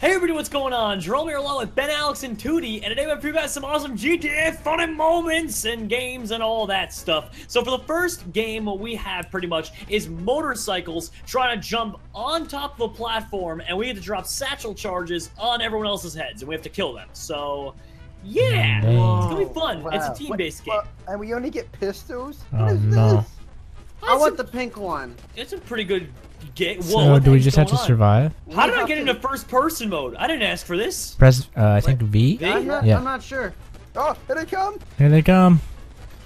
Hey everybody, what's going on? Jerome here along with Ben, Alex, and Tootie, and today we're going to preview some awesome GTA funny moments and games and all that stuff. So for the first game, what we have pretty much is motorcycles trying to jump on top of a platform, and we have to drop satchel charges on everyone else's heads, and we have to kill them. So, yeah, Whoa. it's going to be fun. It's a team-based game. well, and we only get pistols? Oh, What is no. this? I want the pink one. It's a pretty good game. Whoa, So what do we just have to going on? survive? How did I get into first-person mode? I didn't ask for this. Press, uh, I think V. V? I'm not, Yeah. I'm not sure. Oh, here they come! Here they come.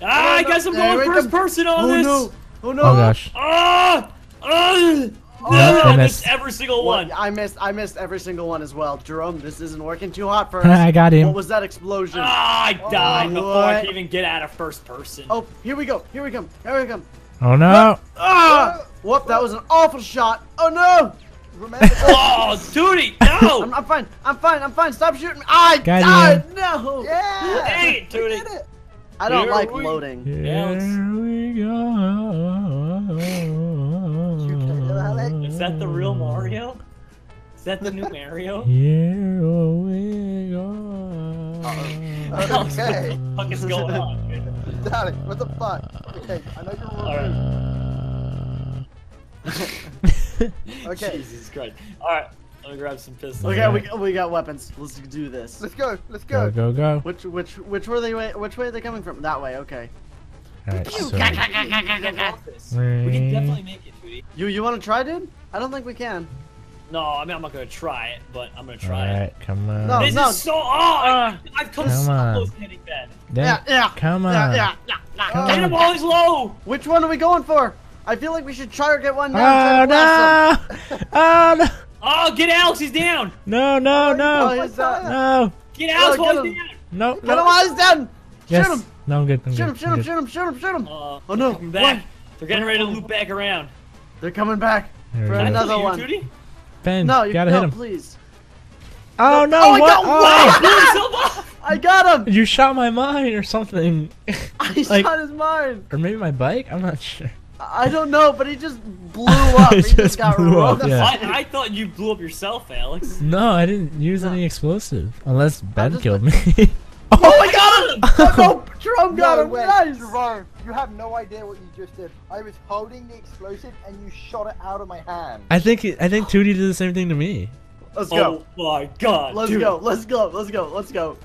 Ah, I guess I'm going we first person on Oh this. no! Oh no! Oh gosh. Ah! Ah! Nope, they I missed. missed every single What? one. I missed. I missed every single one as well. Jerome, this isn't working too hot for us. I got him. What was that explosion? Ah, I died before I What? could even get out of first person. Oh, here we go. Here we come. Here we come. Oh no. Ah! Whoop! That was an awful shot. Oh no! Remember Oh, Tootie, no! I'm, I'm fine. I'm fine. I'm fine. Stop shooting me. I Got died. No. Yeah! Dang it, Tootie. it! I don't Here like we- loading. Here Yeah, we go. Is that the real Mario? Is that the new Mario? Here we go. Alex, what Okay. the fuck is going on? Alex, what the fuck? Okay, I know you're Alright. Okay. Jesus Christ. Alright, let me grab some pistols. Okay, we we got weapons. Let's do this. Let's go, let's Go go. go go. Which which which were they? Which way are they coming from? That way. Okay. All right. So, We can definitely make it, Tootie. You you want to try, dude? I don't think we can. No, I mean, I'm not gonna try it, but I'm gonna all try it. right. Come on. No. This is so. Oh, uh, I, I've come, Come so on. close to hitting Ben. Yeah, yeah. Come on. Yeah, yeah, yeah, yeah. Come Get him while he's low! Which one are we going for? I feel like we should try or get one down. and try to blast no! Oh no! Oh, get Alex, he's down! No no Oh, no! he's down. No! Get Alex Oh, while get he's down! No no. Get him while he's down. Yes. Shoot him. No, I'm good. I'm Shoot good. him, shoot I'm him, good. shoot him, shoot him, shoot him. Uh, Oh no. Come back. What? They're getting ready to loop back around. They're coming back. There For go. Can I another one. Tootie? Ben, No, you gotta no, hit him. please. Oh no! Oh, I what? got oh! Blew himself off! I got him. You shot my mine or something. I Like- shot his mine. or maybe my bike? I'm not sure. I don't know, but he just blew up. It he just, just got blew up, yeah. I, I thought you blew up yourself, Alex. No, I didn't use any explosive. Unless Ben just killed me. Oh, I got him! Oh, no, Jerome got No him. way. Nice. Jerome, you have no idea what you just did. I was holding the explosive and you shot it out of my hand. I think I think Tootie did the same thing to me. Let's oh go. Oh my god. Let's dude. go. Let's go. Let's go. Let's go.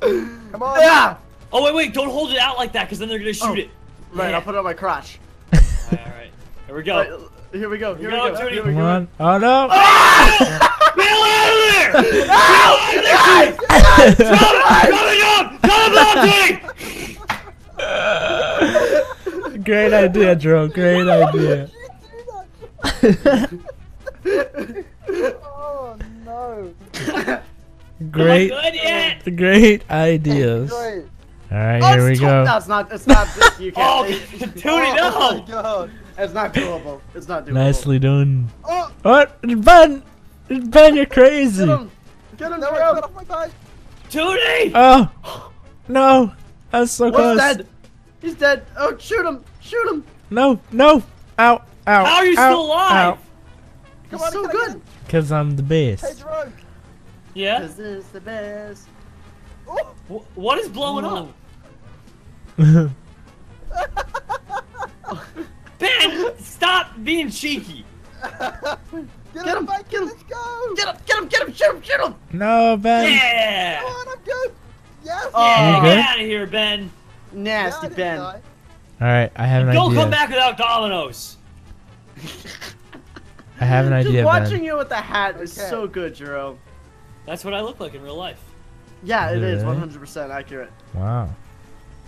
Come on. yeah. Oh, wait, wait, don't hold it out like that, because then they're gonna shoot Oh. it. Right. Yeah. I'll put it on my crotch. Alright, alright. Here we go. Right, here we go. Here we go, go. Here we Come go. on. Oh no! Ah! Bail out of there! Bail out of there! Cut him off! Cut him off, Tootie! Great idea, Jerome. Great idea. Oh no. Great, Good yet? great ideas. All Great. right, Oh, here we it's go. No, it's not. It's not. This. You Oh, can't. Tootie, Oh my no! god. it's not doable. It's not doable. Nicely done. Oh, What? Ben! Ben, you're crazy. Get him. Get him. no, I Jerome. off my bike. Tootie! Oh! No! That's so What's close. dead? He's dead. Oh, shoot him. Shoot him. No, no! Ow, ow. How are you ow, still alive? Come He's on, so come good. on. Cause I'm the Hey, best. Jerome. Yeah? This is the best. Oh, What is blowing up? Ben, stop being cheeky. get, Get on him, the get him. Let's go. Get him. Get him. Get him. Shoot him. Shoot him. no, Ben. Yeah! Come on, I'm good. Yes. Oh. Yeah, get out of here, Ben. Nasty didn't Ben. die. All right, I have an Don't idea. come back without Dominoes. I have an idea. Just watching Ben. you with the hat is Okay. so good, Jerome. That's what I look like in real life. Yeah, it is Really? 100% accurate. Wow.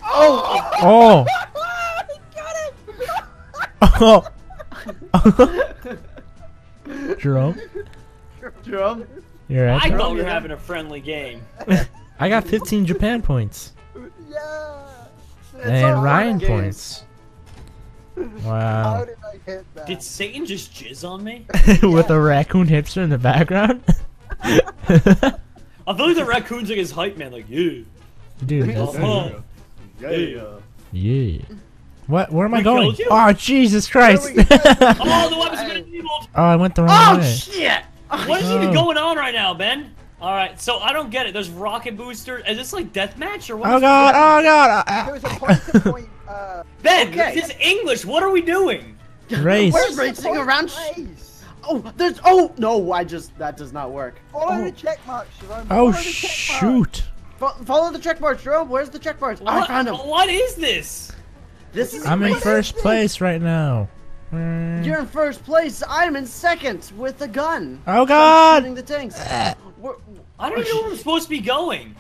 Oh! Oh! got it. Oh! Jerome, Jerome? you're I right. thought we were having a friendly game. I got 15 Japan points Yeah. It's and Ryan games. points. How Wow. did I hit that? Did Satan just jizz on me? With a raccoon hipster in the background. I feel like the raccoon's like his hype man, like, yeah. Dude, that's Uh-huh. Yeah. yeah. What? Where am I going? Oh, Jesus Christ! There we go. Oh, the weapon's been enabled! oh, I went the wrong Oh, way. Oh, shit! What is even Oh. going on right now, Ben? All right, so I don't get it. There's rocket booster. Is this like deathmatch or what? Oh god! Oh god! There Uh, was a point-to-point. Uh, Ben, Okay. this is English. What are we doing? race. We're racing around. sh- Race. Oh, there's. Oh no! I just that does not work. Follow Oh. the check marks, Jerome. Oh Follow the shoot! Fo- follow the check marks, Jerome. Where's the check marks? I found him. What is this? This is. I'm in first place right now. Mm. You're in first place. I'm in second with a gun. Oh I'm god! shooting the tanks. I don't know where I'm supposed to be going.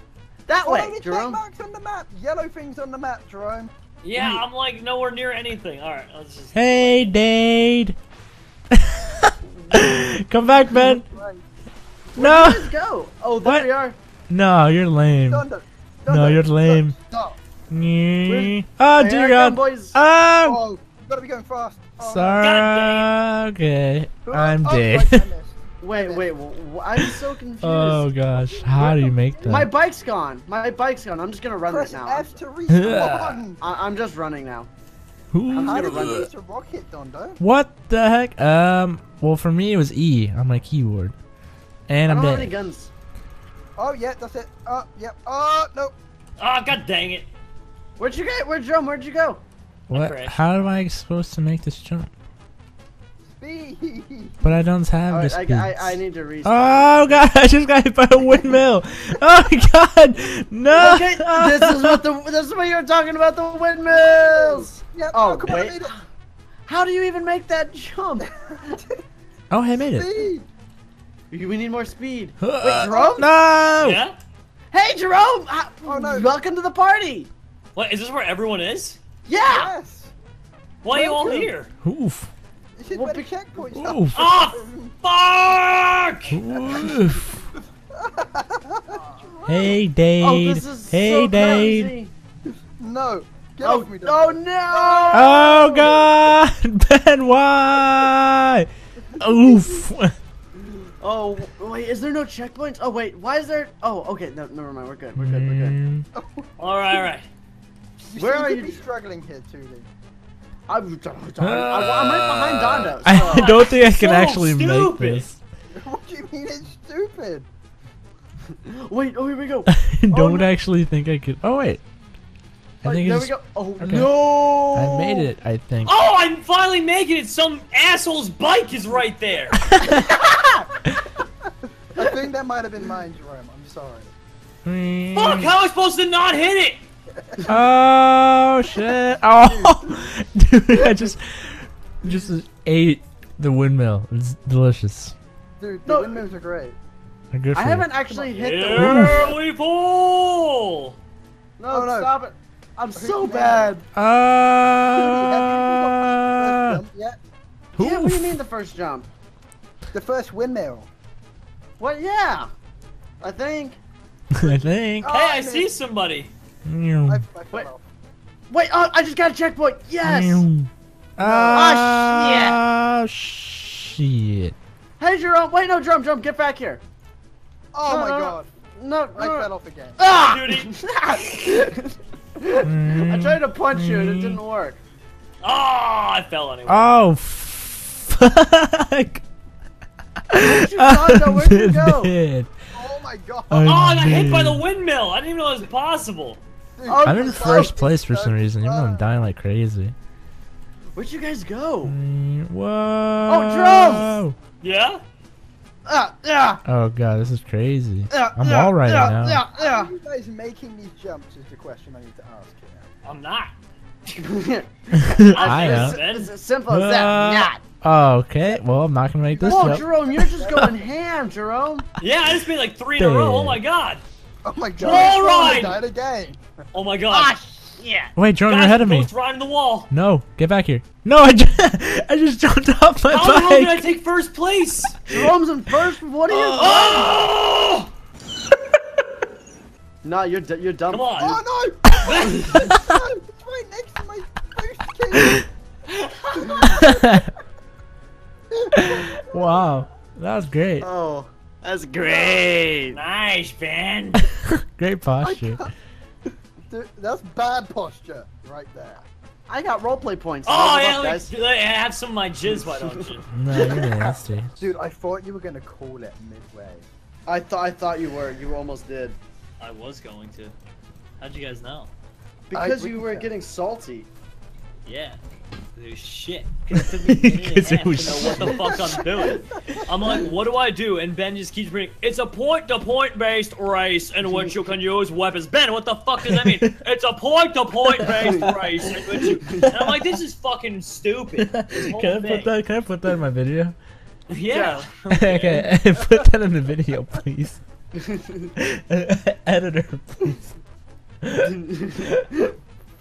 that Follow way, the check Jerome. marks on the map. Yellow things on the map, Jerome. Yeah, Wait. I'm like nowhere near anything. All right, let's just. Hey, Dade! Come back, Ben! Right. No! Let's go. Oh, there What? we are. No, you're lame. Thunder. No, Thunder. you're lame. Stop. Nyeh. Oh Here dear I come, God! boys. Oh! Ah. Oh, you gotta be going fast. Oh. Sorry. Okay, I'm Oh, dead. right, Wait, wait. wh- wh- I'm so confused. Oh gosh, how do you make that? My bike's gone. My bike's gone. I'm just gonna run Press right now. F to respawn. I- I'm just running now. Who- I'm How gonna did run you this. use a rocket, Dondo? What the heck? Um, well for me it was E on my keyboard, and I I'm don't have any dead. guns. Oh, yeah, that's it. Oh, yep. Oh, no. Ah, god dang it. Where'd you get? Where'd Jerome? Where'd you go? What? How am I supposed to make this jump? Speed. But I don't have Alright, the I. I, I need to restart. Oh god! I just got hit by a windmill. oh god! No! Okay, this is what the this is what you were talking about the windmills. Yep. Oh, come wait. made it. How do you even make that jump? Oh, I made it. We need more speed. Uh, Wait, Jerome? No! Yeah. Hey, Jerome! Ah, Oh, no. Welcome to the party. What is this? Where everyone is? Yeah. Yes. Why are you all here? Oof. This is Well, where the be- checkpoints Oof. Ah, fuck! Oof. are. Hey, Oh, Dade. this is hey, so Dade. crazy. No. Get Oh, off me, oh no! Oh God, Ben, why? Oof. Oh wait, is there no checkpoints? Oh wait, why is there? Oh, okay, no, never mind. We're good. We're good. We're good. Mm, All right, all right. You Where are you- struggling here, Tootie. I'm, I'm, I'm right behind ah. Dondo. I don't think I can So actually make this. What do you mean it's stupid? Wait, oh here we go. I don't oh, no. actually think I could. Oh wait, I Wait, think there it's. we go. Oh okay. no! I made it. I think. Oh, I'm finally making it. Some asshole's bike is right there. I think that might have been mine, Jerome. I'm sorry. Fuck! How am I supposed to not hit it? Oh shit! Oh, dude, I just just ate the windmill. It's delicious. Dude, the No. windmills are great. They're good for I haven't actually hit the. Here we fall. No, Oh, no. stop it! I'm so bad. Uh, yeah, Yeah, what do you mean the first jump? the first windmill. What? Yeah, I think. I think. Oh, Hey, I missed. see somebody. Meow. I, I Wait. Wait, oh, I just got a checkpoint. Yes. Meow. Ah, Ah, shit. Hey, Jerome. Wait, no, Jerome, Jerome, get back here. Oh No, my no, no. god. No, I no. fell off again. Ah! Tootie. I tried to punch you and it didn't work. Oh, I fell anyway. Oh, fuck. Where'd you go. Where'd you go? Oh my god. I'm oh, I got hit by the windmill. I didn't even know it was possible. Dude, Oh, I'm in Oh, first place for some reason, even though I'm dying like crazy. Where'd you guys go? Mm, Whoa. drums! Yeah? Ah, yeah. Oh god, this is crazy. Yeah, I'm yeah, all right yeah, now. Yeah, How yeah. are you guys making these jumps is the question I need to ask you now. I'm not. I Yes, am. man. It's as simple as that. Uh, Not. Oh, okay. Well, I'm not gonna make this Whoa, jump. Jerome, you're just going ham, Jerome. Yeah, I just made like three in a row. Oh my god. Oh my god. All right. I right. died again. Oh my god. Ah, shit. Wait, Jerome, Guys, you're ahead of me. Ghost riding the wall. No, get back here. No, I just, I just jumped off my How the hell did I take first place? Jerome's in first. What are you? Oh! No, you're d- you're dumb. Come on. Oh no! no! It's right next to my boost key. wow, that was great. Oh, that's great. Nice, Ben. Great posture. Dude, that's bad posture right there. I got roleplay points. Oh Level yeah, up, like, guys. like, have some of my jizz, why don't you? No, you're nasty. Dude, I thought you were gonna call it midway. I thought I thought you were. You almost did. I was going to. How'd you guys know? Because I- you were getting salty. Yeah. There's shit. 'Cause it took me a minute and a 'Cause half to know what the fuck I'm doing. I'm like, what do I do? And Ben just keeps reading. It's a point-to-point based race in which you can use weapons. Ben, what the fuck does that mean? It's a point-to-point based race in which you. And I'm like, this is fucking stupid. Can I thing. put that? Can I put that in my video? Yeah. okay, put that in the video, please. Editor, please.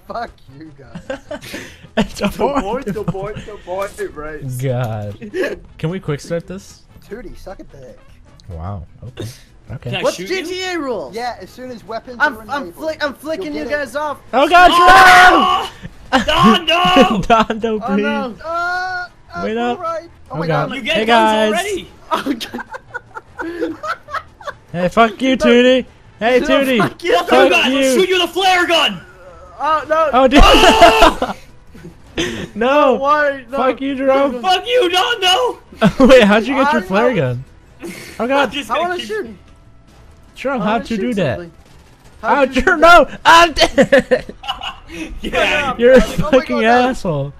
Fuck you guys. It's a point, the point. point, the point, right. God. Can we quick start this? Tootie, suck a dick. Wow. Okay. Okay. What's shoot you? GTA rules? Yeah, as soon as weapons I'm are I'm enabled, flick I'm flicking you'll you get it. guys off. Oh God, Oh! Dondo! Jerome! Dondo, Oh please. no. Ah, uh, Wait up. Right. Oh, Oh, my God. god. You get Hey, guys. already. Oh, God. Hey, fuck you, Tootie. Hey, No, Tootie. fuck you. Fuck Fuck you guys! you. Let's shoot you with a flare gun! Oh no. Oh, dude. no. Why? No. Fuck you, Jerome. Fuck you, Dondo! Wait, how'd you get your I flare know. gun? Oh God, just I want to shoot. Jerome, how'd you shoot do that? something. Oh, How'd you? Jerome, no! I'm dead. yeah, you're a Oh fucking God, asshole.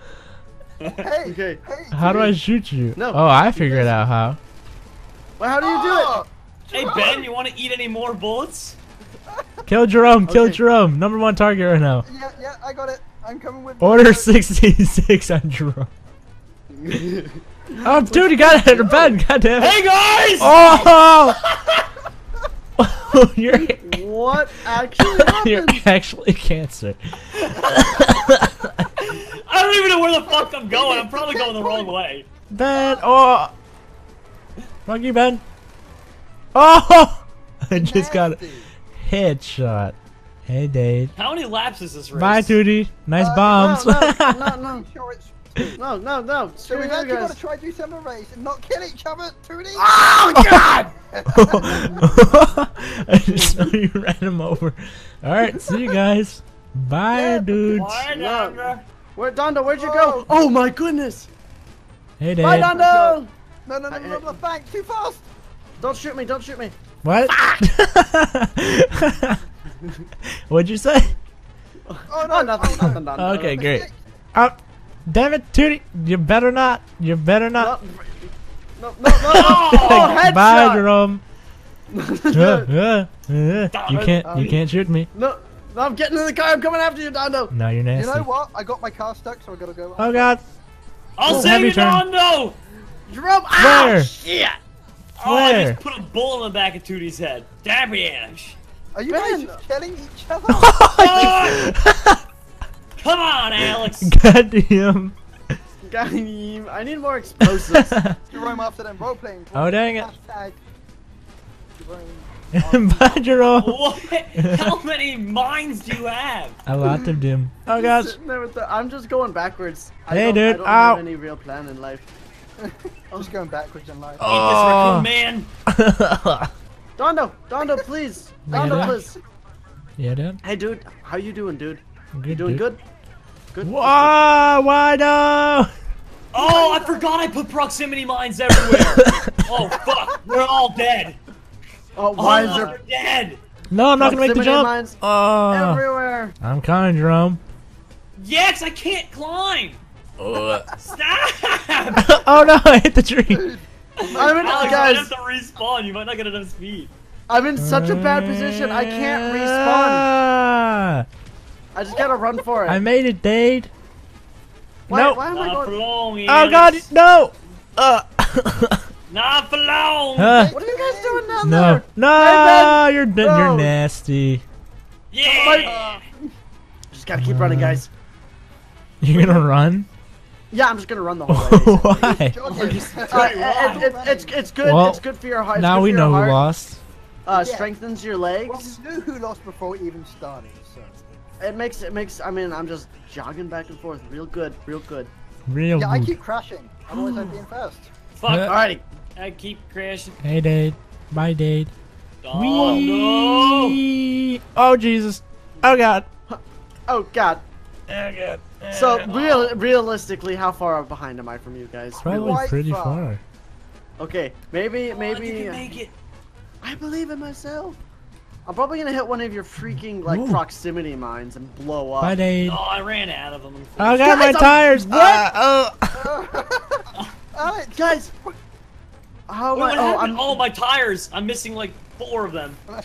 Hey, Okay. hey. How do I shoot you? No. Oh, I figured out how. Well, how do you do it? Oh, Hey Ben, you want to eat any more bullets? Kill Jerome. Kill Okay. Jerome. Number one target right now. Yeah, yeah, I got it. I'm coming with you. Order 66 on Jerome. Oh, dude, you got it at her bed. God damn it. Hey guys! Oh! you're, what actually you're actually cancer. I don't even know where the fuck I'm going. I'm probably going the wrong way. Ben. Oh! Fuck you, Ben. Oh! I just got a Nasty. Headshot. Hey, Dave. How many laps is this race? Bye, Tootie. Nice Uh, bombs. No, no, no, no, no, no, no. So we've actually got guys. to try to do some race and not kill each other, Tootie. Oh God! I just saw you ran him over. Alright, see you guys. Bye, Yeah, dudes. Bye, No. Dondo. Where Dondo? Where'd you go? Oh my goodness! Hey, Bye, Dave. Dondo! No, no, no, no, no, thank, too fast. Don't shoot me! Don't shoot me! What? What'd you say? Oh Oh, no, nothing, oh, no. nothing, Dondo. Okay, great. Mistake. Oh, damn it, Tootie. You better not. You better not. No, no, no, no! Oh, Bye! Jerome. Uh, uh, uh, you can't. You can't shoot me. No, no, I'm getting in the car. I'm coming after you, Dondo. No, you're nasty. You know what? I got my car stuck, so I gotta go. Oh God. I'll Oh, save you, turn. Dondo! Jerome, ah, Where? shit! Oh, I just put a bullet in the back of Tootie's head. Dabish. Are you Ben. guys just killing each other? Oh! Come on, Alex. God damn. Got him. I need more explosives. Jerome after them role playing. Oh, dang it. Hashtag Jerome. Bye, Jerome. What? How many mines do you have? A lot of them. Oh God. Sitting there with the- I'm just going backwards. Hey, don't, dude, I don't ow. have any real plan in life. I'm just going backwards in life. Eat Oh. this ah. raccoon, man. Dondo, Dondo, please. Dondo, dude. please. yeah, dude. Hey, dude, how you doing, dude? Good, You doing dude. good? Good. Whoa, why no? Oh, I forgot I put proximity mines everywhere. oh fuck, we're all dead. Oh, All why is there are dead. No, I'm not gonna make the jump. mines Oh, everywhere? I'm coming, Jerome. Yes, I can't climb. Stop! oh no, I hit the tree. I'm in, Alex, I guys. have to respawn. You might not get enough speed. I'm in such a bad position. I can't respawn. Ah, I just gotta run for it. I made it, Dade. why, nope. why am Not for going? long, Oh God, no. Uh. Not for long. Huh. What are you guys doing down No, there? no, you're d- No. you're nasty. Yeah. Just gotta keep running, guys. You're gonna run? Yeah, I'm just gonna run the whole way. Why? Jogging. Uh, it, it, it's it's good. Well, it's good for your heart. it's Now we for your know who lost. Uh, Yeah. strengthens your Well, legs. we knew who lost before it even started, so. It makes it makes. I mean, I'm just jogging back and forth, real good, real good. Real Yeah, I keep crashing. Otherwise, I'd be in first. Fuck. Uh, Alrighty. I keep crashing. Hey, Dade. Bye, Dade. Oh no. Oh Jesus. Oh God. Oh God. Oh God. So real, realistically, how far behind am I from you guys? Probably Quite pretty far. far. Okay, maybe, Come on, you maybe. can make it. I believe in myself. I'm probably gonna hit one of your freaking like Ooh. proximity mines and blow up. Bye, Dave. Oh, I ran out of them. I got my I'm- tires. What? Uh, oh. Alex, Guys, how Wait, am I? what Oh, happened? I'm. Oh, my tires! I'm missing like four of them.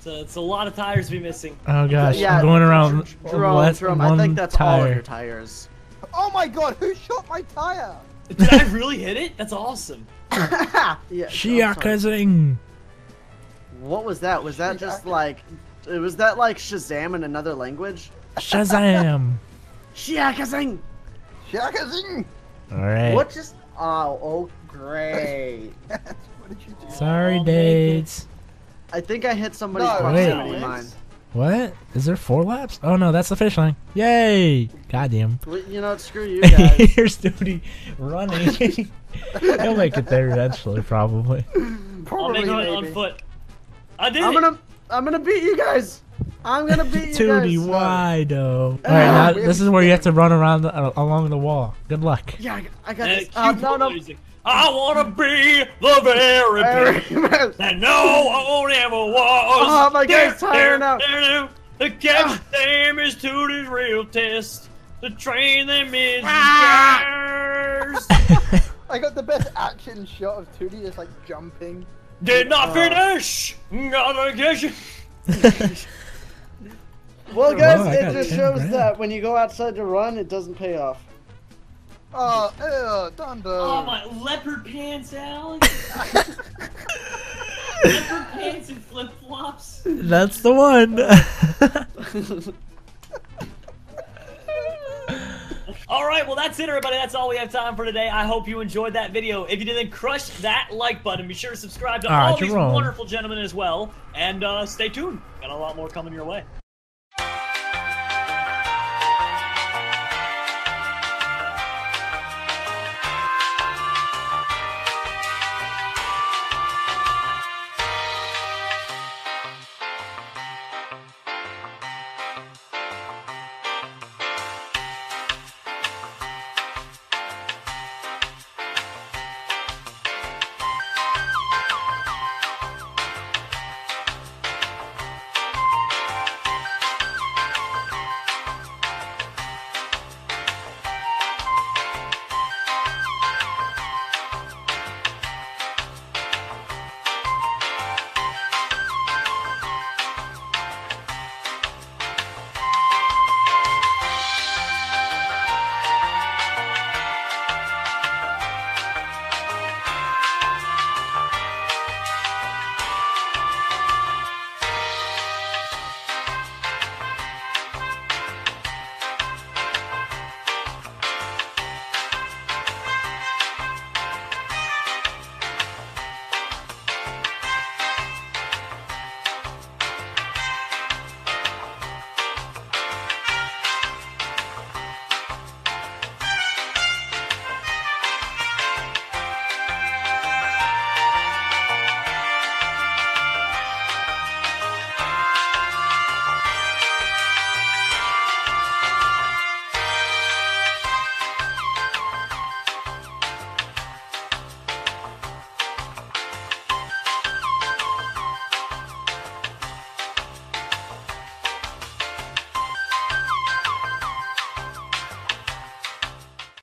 So it's a lot of tires to be missing. Oh gosh, yeah, I'm going around Jerome, less Jerome, one I think that's all of tire. your tires. oh my god, who shot my tire? Did I really hit it? That's awesome. yeah. I'm Shia sorry. What was that? Was that just like? Was that like Shazam in another language? Shazam. Shiakazing! Shaka Zing! All right. What just? Oh, oh, great! what did you do? Sorry, I'll make. Dates. I think I hit somebody's No, proximity Wait. mine. What? Is there four laps? Oh no, that's the finish line. Yay! Goddamn. Well, You know, what, screw you guys. Here's Tootie running. He'll make it there eventually, probably. I'll Probably make it on foot. I did I'm it. gonna, I'm gonna beat you guys. I'm gonna beat you Tootie, guys. why though? All Ah, now this is where you have to run around the, uh, along the wall. Good luck. Yeah, I, I got Uh, this. Uh, no, no. music. I wanna be the very best that no one ever was. Oh, my guy's There, tiring there, out. there, there. The catch ah. them is Tootie's real test. The train them ah. is theirs. I got the best action shot of Tootie just like jumping. Did not ah. Oh. finish. Gotta get you. Well, guys, Wow, I it just shows grand. that when you go outside to run, it doesn't pay off. Oh, ew, Dondo. Oh my leopard pants, Alex. leopard pants and flip flops. That's the one. All right, well that's it, everybody. That's all we have time for today. I hope you enjoyed that video. If you did, then crush that like button. Be sure to subscribe to Ah, all these Jerome. wonderful gentlemen as well, and uh, stay tuned. Got a lot more coming your way.